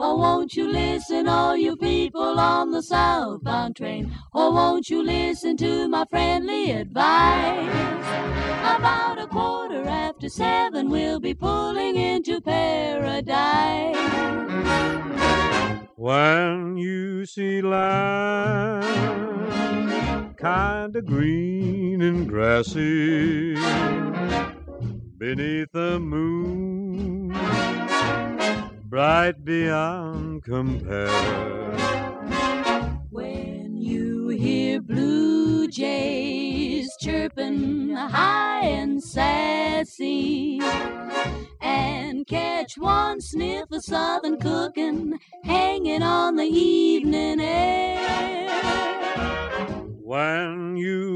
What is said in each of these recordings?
Oh, won't you listen, all you people on the southbound train? Oh, won't you listen to my friendly advice? About a quarter after seven, we'll be pulling into paradise. When you see land kinda green and grassy beneath the moon, bright beyond compare. When you hear blue jays chirping high and sassy, and catch one sniff of southern cooking hanging on the evening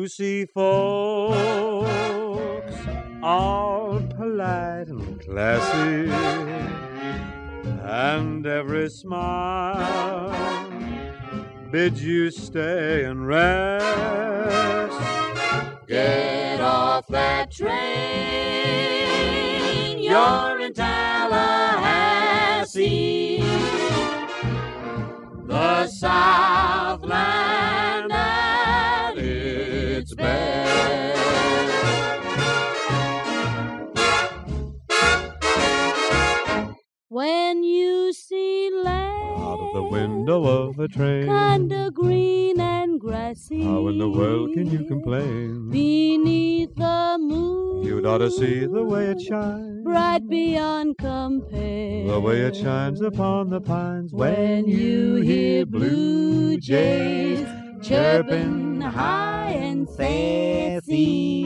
you see folks all polite and classy, and every smile bids you stay and rest. Get off that train, you're When you see land Out of the window of a train, kinda green and grassy. how in the world can you complain? Beneath the moon, You'd ought to see the way it shines, bright beyond compare. the way it shines upon the pines. When you hear blue jays chirping high and sassy,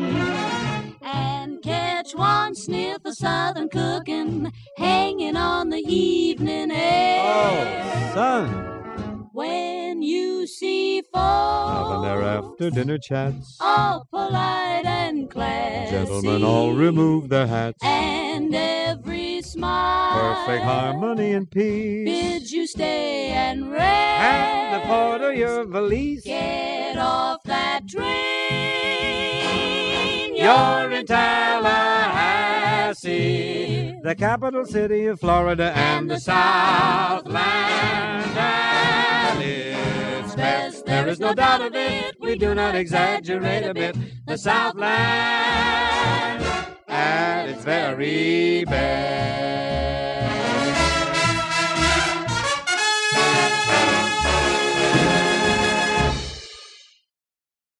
and catch one sniff of southern cooking hanging on the evening air. Oh, son, When you see having their folks after dinner chats. all polite and classy, Gentlemen all remove their hats. and every smile Perfect harmony and peace. bids you stay and rest. Hand the porter your valise. Get off that train. You're in Tallahassee, the capital city of Florida and the Southland at its best. There is no doubt of it, we do not exaggerate a bit. The Southland at its very best.